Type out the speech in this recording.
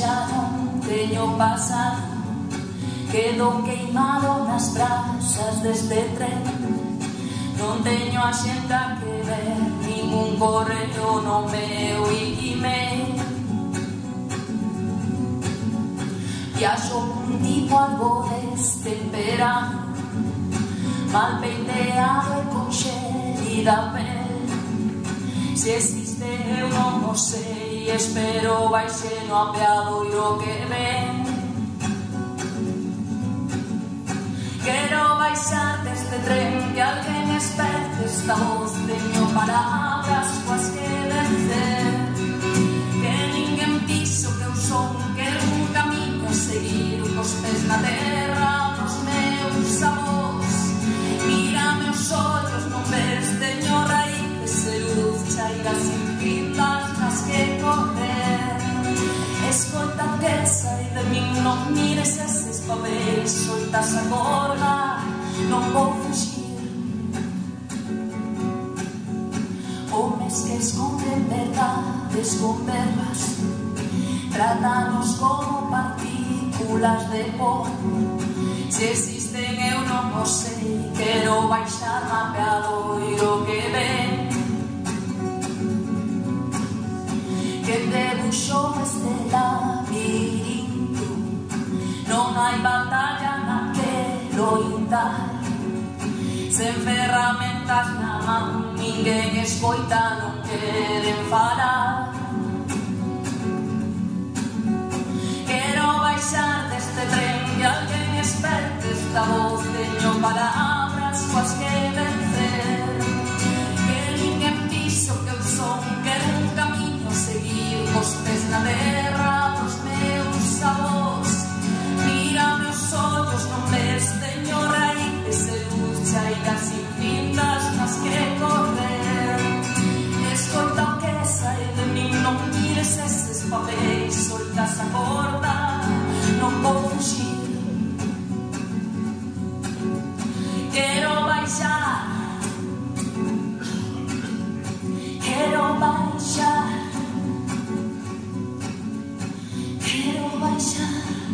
manchado teño pasado Quedo queimado nas brasas deste tren. Non teño a xenta que ver Ningún correo no meu e-mail Viaxo un tipo algo destemperado Mal peiteado e con xerida pel Se existe triste eu non o sei Espero vai ser no apeadoiro que ven Quero baixar deste tren Que alguén esperte esta voz Teño palabras coas que Eles esses poveis soltas corda, Non vou fugir. Homens que esconden verdades con verbas Tratanos como partículas de pó Se existen eu non o sei Quero baixar mapeadoiro que ven. Que debuxou este lado ない battaglia nell'eroità sen ferramentas na man ninguén escoita non queren falar quero baixar deste tren e alguén esperte esta voz teño palabras coas que vencer que ninguén piso sin fitas más que correr. Escolta que sai de mí, non tires estes papéis, soltas a corda, non vou fugir. Quero baixar, quero baixar, quero baixar.